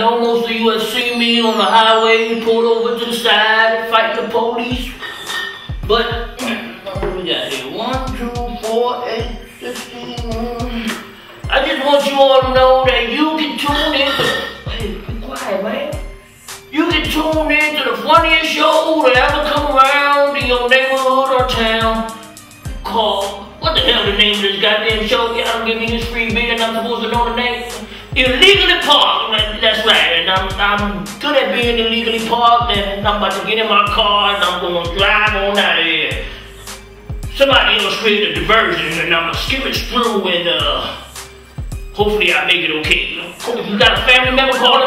know most of you have seen me on the highway, pulled over to the side, fighting the police. But, what we got here? One, two, four, eight, sixteen. I just want you all to know that you can tune in to, hey, be quiet, man. You can tune in to the funniest show that ever come around in your neighborhood or town called, what the hell the name of this goddamn show? Y'all don't give me this free beer and I'm supposed to know the name. Illegally parked, I'm, good at being illegally parked and I'm about to get in my car and I'm gonna drive on out of here. Somebody else create a diversion and I'm gonna skip it through and uh, hopefully I make it okay. If you got a family member, call